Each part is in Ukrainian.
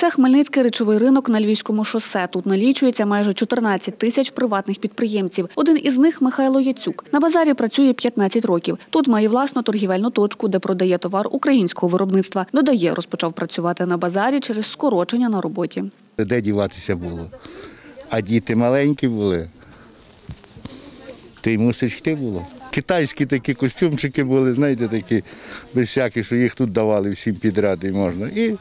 Це Хмельницький речовий ринок на Львівському шосе. Тут налічується майже 14 тисяч приватних підприємців. Один із них Михайло Яцюк. На базарі працює 15 років. Тут має власну торгівельну точку, де продає товар українського виробництва. Додає, розпочав працювати на базарі через скорочення на роботі. Де діватися було? А діти маленькі були. Ти мусиш йти було. Китайські такі костюмчики були, знаєте, такі без всяких, що їх тут давали всім підряд можна. І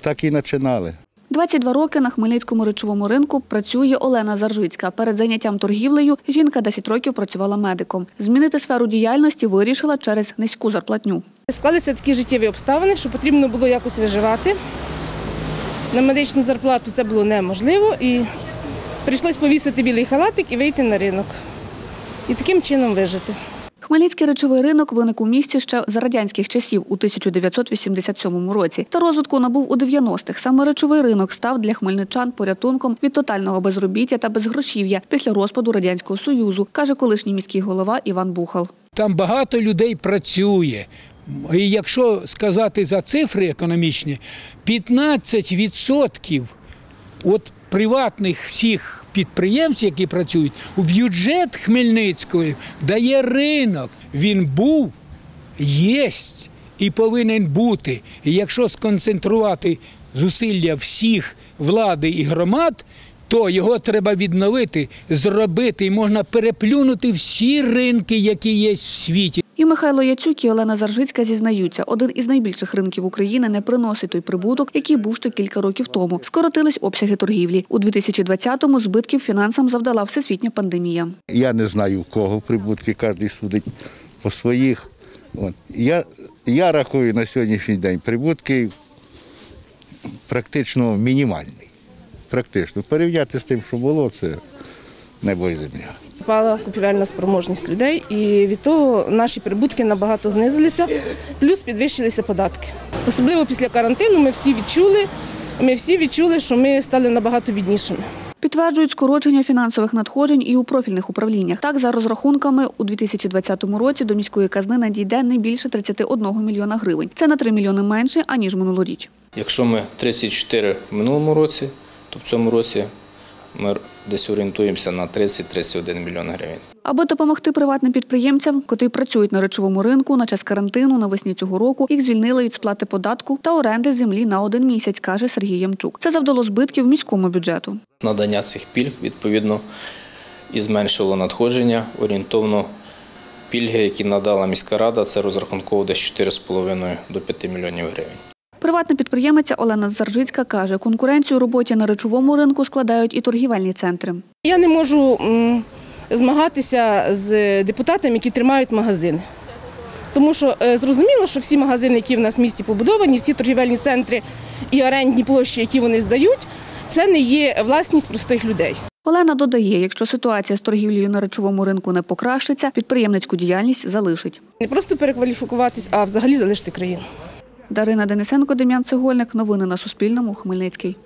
так і починали. 22 роки на Хмельницькому речовому ринку працює Олена Заржицька. Перед заняттям торгівлею жінка 10 років працювала медиком. Змінити сферу діяльності вирішила через низьку зарплатню. Склалися такі життєві обставини, що потрібно було якось виживати. На медичну зарплату це було неможливо і прийшлось повісити білий халатик і вийти на ринок. І таким чином вижити. Хмельницький речовий ринок виник у місті ще за радянських часів у 1987 році. Та розвитку набув у 90-х. Саме речовий ринок став для хмельничан порятунком від тотального безробіття та безгрошів'я після розпаду радянського союзу, каже колишній міський голова Іван Бухал. Там багато людей працює. І якщо сказати за цифри економічні, 15% от приватних всіх підприємців, які працюють, у бюджет Хмельницької дає ринок. Він був, єсть і повинен бути. І якщо сконцентрувати зусилля всіх влади і громад, то його треба відновити, зробити, і можна переплюнути всі ринки, які є в світі. Михайло Яцюк і Олена Заржицька зізнаються, один із найбільших ринків України не приносить той прибуток, який був ще кілька років тому. Скоротились обсяги торгівлі. У 2020-му збитків фінансам завдала всесвітня пандемія. Я не знаю, в кого прибутки, кожен судить по своїх. Я, я рахую на сьогоднішній день прибутки практично мінімальні. Практично. Порівняти з тим, що було, це небо і земля. Впала купівельна спроможність людей, і від того наші прибутки набагато знизилися, плюс підвищилися податки. Особливо після карантину ми всі відчули, ми всі відчули, що ми стали набагато біднішими. Підтверджують скорочення фінансових надходжень і у профільних управліннях. Так, за розрахунками, у 2020 році до міської казни надійде не більше 31 мільйона гривень. Це на 3 мільйони менше, аніж минулоріч. Якщо ми 34 в минулому році, то в цьому році ми десь орієнтуємося на 30-31 мільйон гривень. Аби допомогти приватним підприємцям, котрі працюють на речовому ринку на час карантину навесні цього року, їх звільнили від сплати податку та оренди землі на один місяць, каже Сергій Ямчук. Це завдало збитків міському бюджету. Надання цих пільг відповідно і зменшило надходження. Орієнтовно пільги, які надала міська рада, це розрахунково десь 4,5 до 5 мільйонів гривень. Приватна підприємиця Олена Заржицька каже, конкуренцію у роботі на речовому ринку складають і торгівельні центри. Я не можу змагатися з депутатами, які тримають магазини. Тому що е, зрозуміло, що всі магазини, які в нас в місті побудовані, всі торгівельні центри і орендні площі, які вони здають, це не є власність простих людей. Олена додає, якщо ситуація з торгівлею на речовому ринку не покращиться, підприємницьку діяльність залишить. Не просто перекваліфікуватись, а взагалі залишити країну. Дарина Денисенко, Дем'ян Цегольник. Новини на Суспільному. Хмельницький.